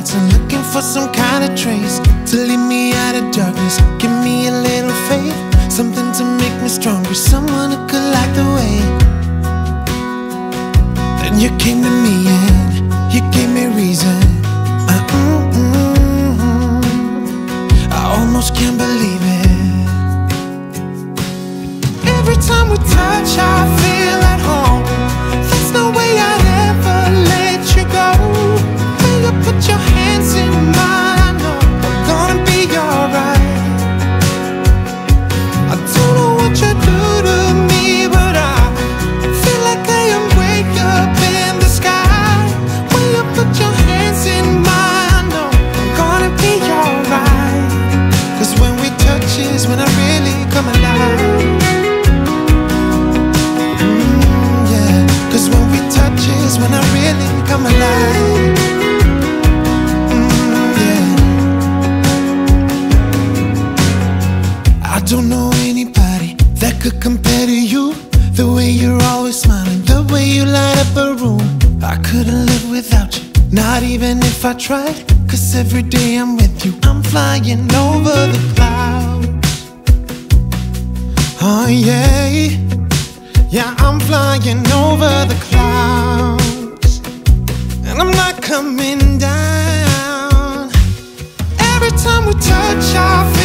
lights. I'm looking for some kind of trace to lead me out of darkness. Give me a little faith, something to make me stronger, someone who could light the way. Then you came to me and you gave me reason. don't know anybody that could compare to you. The way you're always smiling, the way you light up a room. I couldn't live without you, not even if I tried. Cause every day I'm with you, I'm flying over the clouds. Oh yeah, yeah I'm flying over the clouds. And I'm not coming down. Every time we touch, I